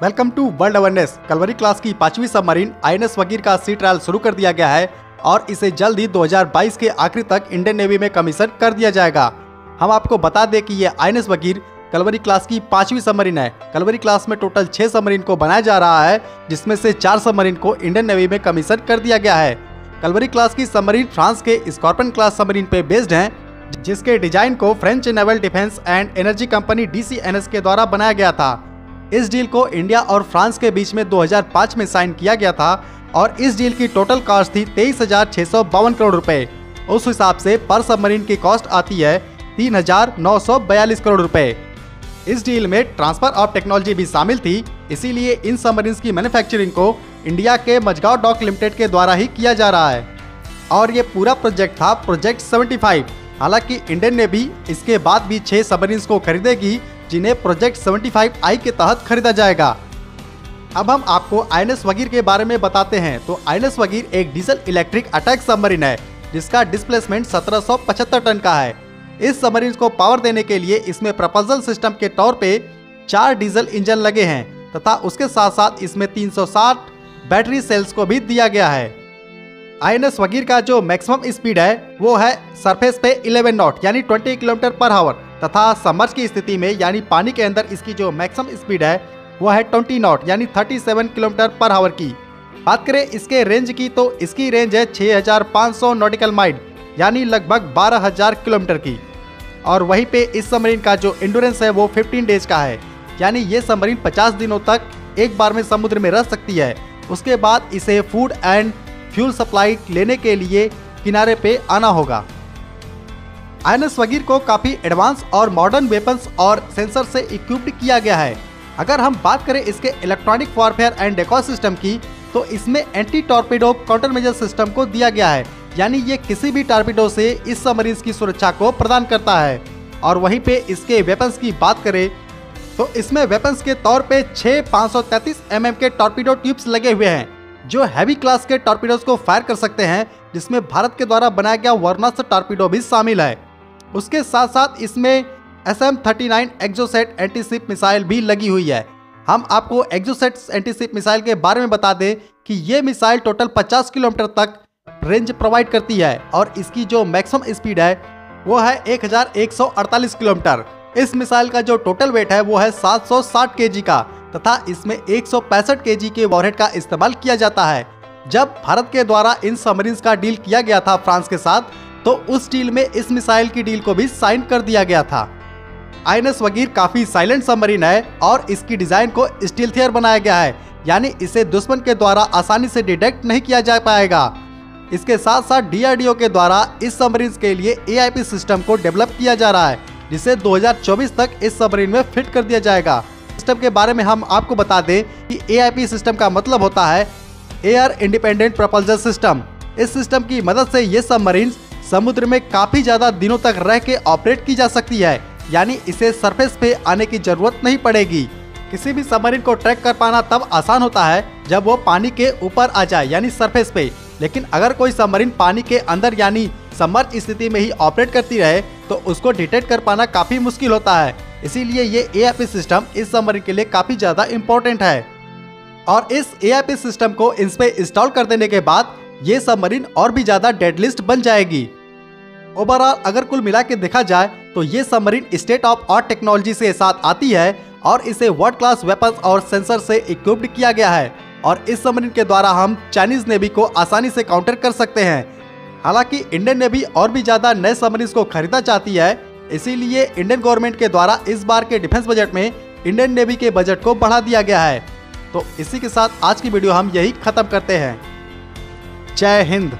Welcome to world awareness. Kalvari class की पांचवी submarine INS वकीर का सी ट्रायल शुरू कर दिया गया है और इसे जल्द ही 2022 के आखिरी तक इंडियन नेवी में कमीशन कर दिया जाएगा। हम आपको बता दें कि ये आईएनएस वकीर कलवरी क्लास की पांचवी सबमरीन है। कलवरी क्लास में टोटल छह सबमरीन को बनाया जा रहा है, जिसमें से चार सबमरीन को इंडियन नेवी में कमीशन कर दिया गया है। कलवरी क्लास की सबमरीन फ्रांस के स्कॉर्पन क्लास सबमरीन पे बेस्ड है, जिसके डिज़ाइन को French naval defence and energy company DCNS के द्वारा बनाया गया था। इस डील को इंडिया और फ्रांस के बीच में 2005 में साइन किया गया था और इस डील की टोटल कॉस्ट थी तेईस करोड़ रुपए। उस हिसाब से पर सबमरीन की कॉस्ट आती है तीन हज़ार नौ सौ बयालीस करोड़ रुपए। इस डील में ट्रांसफ़र ऑफ़ टेक्नोलॉजी भी शामिल थी, इसीलिए इन सबमरीन की मैन्युफैक्चरिंग को इंडिया के मजगांव डॉक लिमिटेड के द्वारा ही किया जा रहा है। और ये पूरा प्रोजेक्ट था प्रोजेक्ट 75 हालाँकि इंडियन ने भी इसके बाद भी छह सबमरीन को खरीदेगी जिन्हें प्रोजेक्ट 75 आई के तहत खरीदा जाएगा। अब हम आपको आईएनएस वगीर के बारे में बताते हैं। तो आईएनएस वगीर एक डीजल इलेक्ट्रिक अटैक सबमरीन है, जिसका डिस्प्लेसमेंट 1775 टन का है। इस सबमरीन को पावर देने के लिए इसमें प्रपोजल सिस्टम के तौर पे चार डीजल इंजन लगे हैं, तथा उसके साथ साथ इसमें 360 बैटरी सेल्स को भी दिया गया है। आईएनएस वगीर का जो मैक्सिमम स्पीड है, वो है सरफेस पे 11 नॉट यानी 20 किलोमीटर पर आवर तथा समर्ज की स्थिति में, यानी पानी के अंदर इसकी जो मैक्सिमम स्पीड है वो है 20 नॉट यानी 37 किलोमीटर पर आवर की। बात करें इसके रेंज की तो इसकी रेंज है 6500 नॉटिकल माइल यानी लगभग 12000 किलोमीटर की। और वहीं पे इस सबमरीन का जो इंडोरेंस है, वो 15 डेज़ का है। यानी ये सबमरीन 50 दिनों तक एक बार में समुद्र में रह सकती है। उसके बाद इसे फ़ूड एंड फ्यूल सप्लाई लेने के लिए किनारे पे आना होगा। आईएनएस वगीर को काफ़ी एडवांस और मॉडर्न वेपन्स और सेंसर से इक्विप्ड किया गया है। अगर हम बात करें इसके electronic warfare and decoy system की तो इसमें anti torpedo counter measure system को दिया गया है। यानी ये किसी भी टॉर्पीडो से इस सबमरीन की सुरक्षा को प्रदान करता है। और वहीं पे इसके वेपन्स की बात करें तो इसमें वेपन्स के तौर पे छह 533 mm के टॉर्पीडो ट्यूब्स लगे हुए हैं, जो हैवी क्लास के टॉर्पीडोज को फायर कर सकते हैं, जिसमें भारत के द्वारा बनाया गया वर्नास टॉर्पीडो भी शामिल है। उसके साथ साथ इसमें S M thirty nine Exocet antiship missile भी लगी हुई है। हम आपको एक्जोसेट एंटीसिप मिसाइल के बारे में बता दें कि ये मिसाइल टोटल 50 किलोमीटर तक रेंज प्रोवाइड करती है और इसकी जो मैक्सिमम स्पीड है, वो है 1148 किलोमीटर। इस मिसाइल का जो टोटल वेट है, वो है 760 केजी का तथा इसमें एक केजी के वॉरहेड का इस्तेमाल किया जाता है। जब भारत के द्वारा इन सबमरीन का डील किया गया था, फ्रांस के साथ तो उस डील में इस मिसाइल की डील को भी साइन कर दिया गया था। आईएनएस वगीर काफ़ी साइलेंट सबमरीन है और इसकी डिज़ाइन को स्टील बनाया गया है, यानी इसे दुश्मन के द्वारा आसानी से डिटेक्ट नहीं किया जा पाएगा। इसके साथ साथ डीआरडीओ के द्वारा इस सबमरीन के लिए एआईपी सिस्टम को डेवलप किया जा रहा है, जिसे 2024 तक इस सबमरीन में फिट कर दिया जाएगा। सिस्टम के बारे में हम आपको बता दें कि एआईपी सिस्टम का मतलब होता है एयर इंडिपेंडेंट प्रपोजल सिस्टम इस सिस्टम की मदद से ये सबमरीन समुद्र में काफ़ी ज़्यादा दिनों तक रह के ऑपरेट की जा सकती है, यानी इसे सरफेस पे आने की ज़रूरत नहीं पड़ेगी। किसी भी सबमरीन को ट्रैक कर पाना तब आसान होता है जब वो पानी के ऊपर आ जाए, यानी सरफेस पे। लेकिन अगर कोई सबमरीन पानी के अंदर, यानी समर्थ स्थिति में ही ऑपरेट करती रहे तो उसको डिटेक्ट कर पाना काफ़ी मुश्किल होता है। इसीलिए ये ए सिस्टम इस सबमरीन के लिए काफ़ी ज़्यादा इम्पोर्टेंट है। और इस ए सिस्टम को इन पे इंस्टॉल कर देने के बाद ये सबमरीन और भी ज़्यादा डेडलिस्ट बन जाएगी। ओवरऑल अगर कुल मिला के देखा जाए तो ये submarine state of art technology से साथ आती है और इसे वर्ल्ड क्लास वेपन्स और सेंसर से इक्विप्ड किया गया है। और इस सबमरीन के द्वारा हम चाइनीज़ नेवी को आसानी से काउंटर कर सकते हैं। हालाँकि इंडियन नेवी और भी ज़्यादा नए सबमरीन को खरीदना चाहती है, इसीलिए इंडियन गवर्नमेंट के द्वारा इस बार के डिफेंस बजट में इंडियन नेवी के बजट को बढ़ा दिया गया है। तो इसी के साथ आज की वीडियो हम यही खत्म करते हैं। जय हिंद।